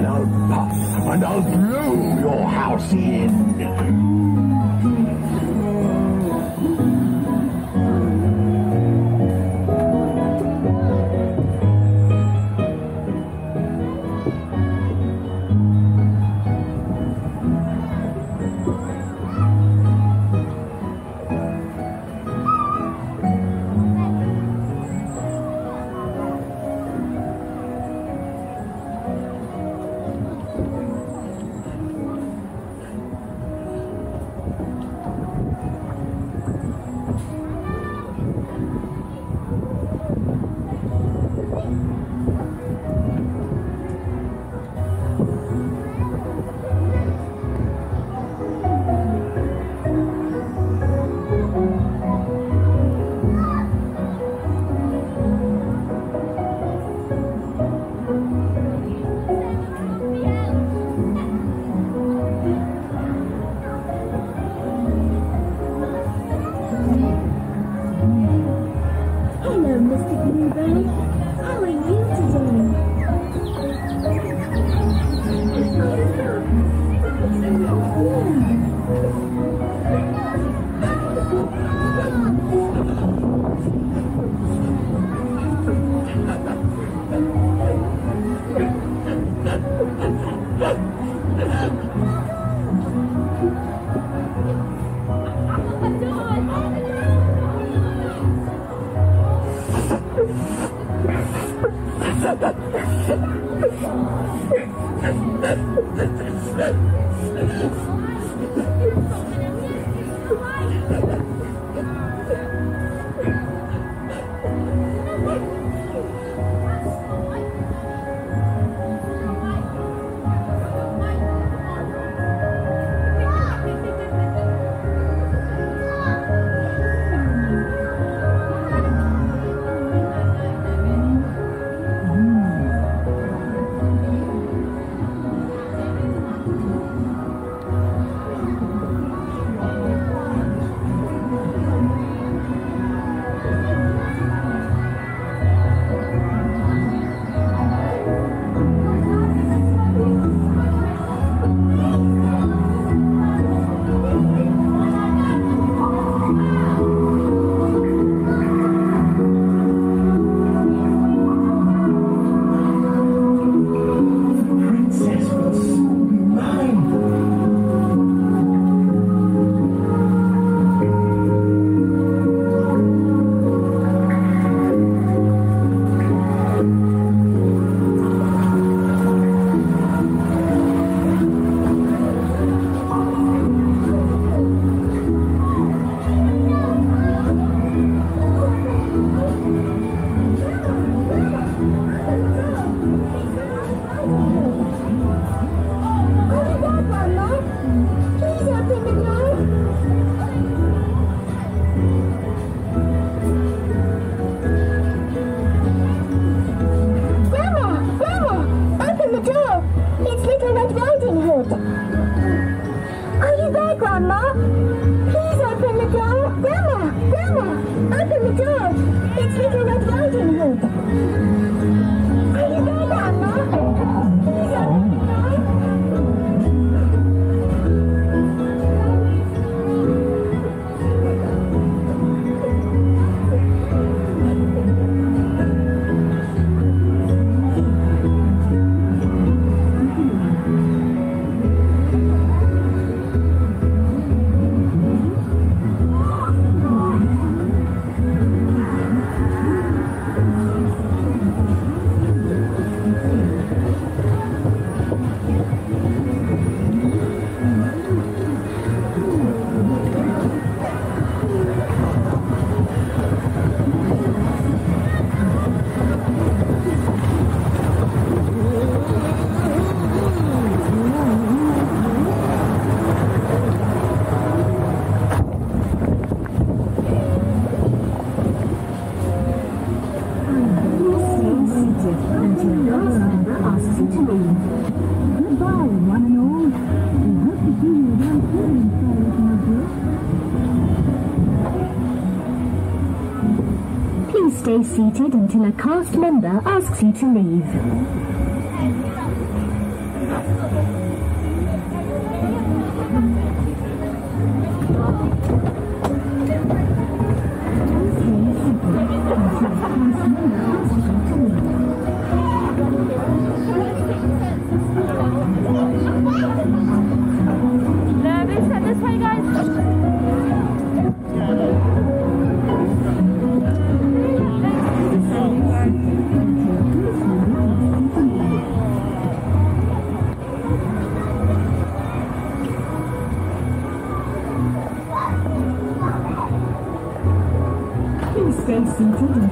and I'll, and I'll blow your house in. Let's go. It's like a red here. Seated until a cast member asks you to leave. Nervous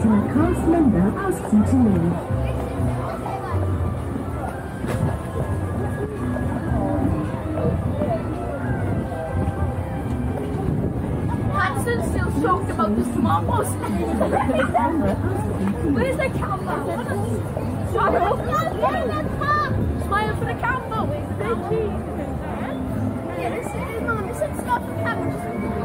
seated until a cast member asks you to leave. Hanson's still shocked about the smart. Where's the camera? Smile. Smile for the camera. Where's the cheese? Yeah, this is mom. This is stuff for camera.